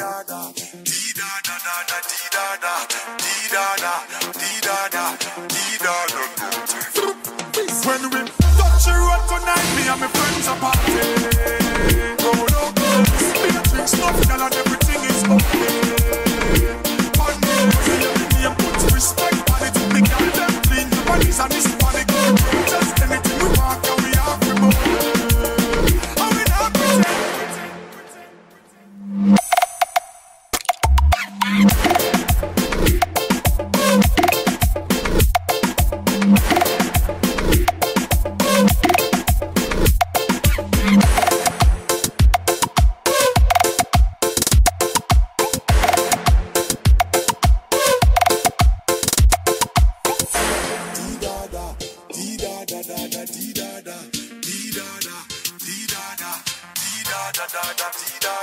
da da, dee da da da da, dee da da, dee da da, dee da. When we touch the road tonight, me and my friends are da da da da